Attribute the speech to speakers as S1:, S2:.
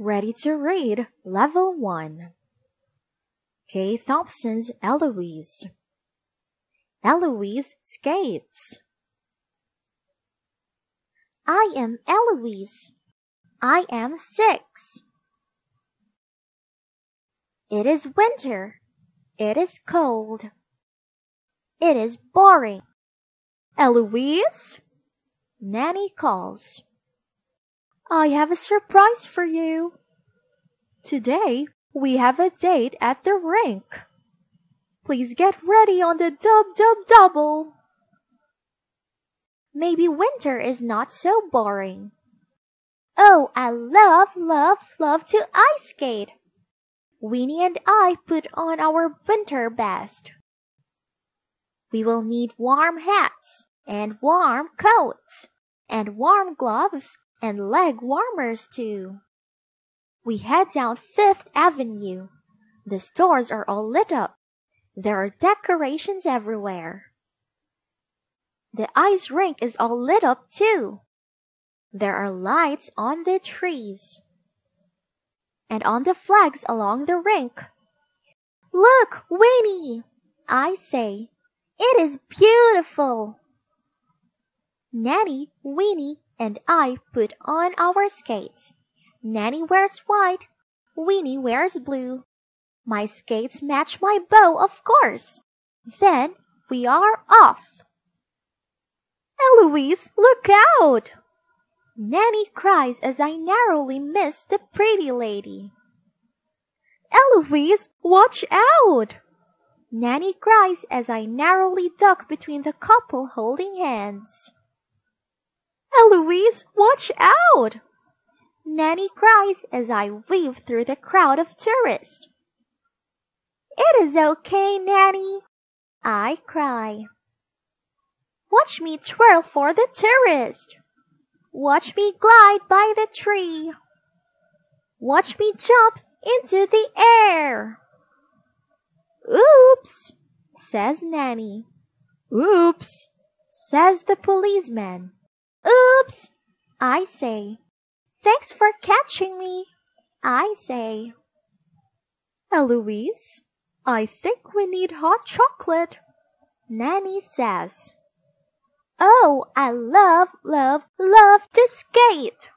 S1: Ready to read Level 1 Kay Thompson's Eloise Eloise skates.
S2: I am Eloise. I am six. It is winter. It is cold. It is boring.
S1: Eloise?
S2: Nanny calls.
S1: I have a surprise for you. Today we have a date at the rink. Please get ready on the dub dub double.
S2: Maybe winter is not so boring. Oh, I love, love, love to ice skate. Winnie and I put on our winter best. We will need warm hats and warm coats and warm gloves and leg warmers too. We head down Fifth Avenue. The stores are all lit up. There are decorations everywhere. The ice rink is all lit up too. There are lights on the trees and on the flags along the rink. Look, Winnie! I say, it is beautiful. Nanny, Winnie, and I put on our skates. Nanny wears white, Winnie wears blue. My skates match my bow, of course. Then we are off.
S1: Eloise, look out!
S2: Nanny cries as I narrowly miss the pretty lady.
S1: Eloise, watch out!
S2: Nanny cries as I narrowly duck between the couple holding hands.
S1: Eloise, watch out!
S2: Nanny cries as I weave through the crowd of tourists. It is okay, Nanny. I cry. Watch me twirl for the tourist. Watch me glide by the tree. Watch me jump into the air. Oops, says Nanny.
S1: Oops,
S2: says the policeman. Oops, I say. Thanks for catching me, I say.
S1: Eloise, I think we need hot chocolate,
S2: Nanny says. Oh, I love, love, love to skate!